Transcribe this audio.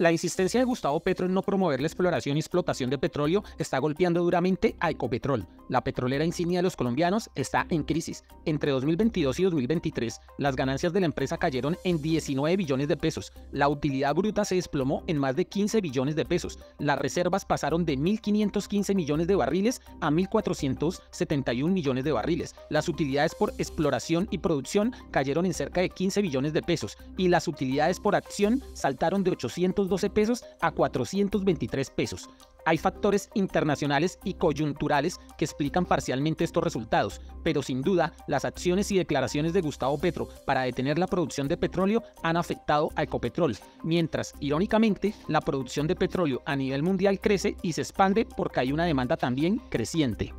La insistencia de Gustavo Petro en no promover la exploración y explotación de petróleo está golpeando duramente a Ecopetrol. La petrolera insignia de los colombianos está en crisis. Entre 2022 y 2023, las ganancias de la empresa cayeron en 19 billones de pesos. La utilidad bruta se desplomó en más de 15 billones de pesos. Las reservas pasaron de 1.515 millones de barriles a 1.471 millones de barriles. Las utilidades por exploración y producción cayeron en cerca de 15 billones de pesos y las utilidades por acción saltaron de 800 12 pesos a 423 pesos. Hay factores internacionales y coyunturales que explican parcialmente estos resultados, pero sin duda las acciones y declaraciones de Gustavo Petro para detener la producción de petróleo han afectado a Ecopetrol, mientras, irónicamente, la producción de petróleo a nivel mundial crece y se expande porque hay una demanda también creciente.